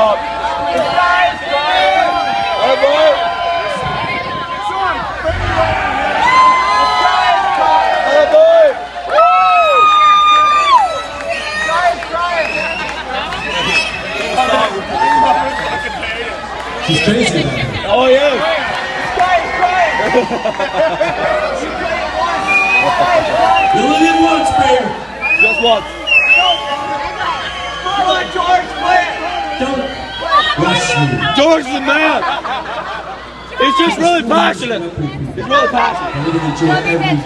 Bob. Hey, boy. Hey, boy. She's crazy about it. Oh, yeah. You only live once, babe. Just once. Me. George is the man. He's just really passionate. He's really passionate.